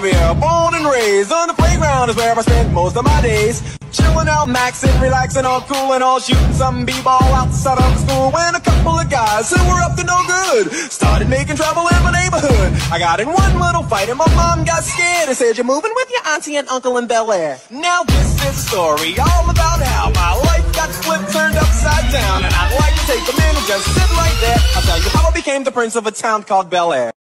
Philadelphia, born and raised. On the playground is where I spent most of my days. Chilling out, maxing, relaxing, all cool and all shooting some b-ball outside of the school. When a couple of guys who were up to no good started making trouble in my neighborhood. I got in one little fight and my mom got scared and said, "You're moving with your auntie and uncle in Bel Air." Now this is a story all about how my life got flipped, turned upside down, and I'd like to take a minute, just sit right there. I'll tell you how I became the prince of a town called Bel Air.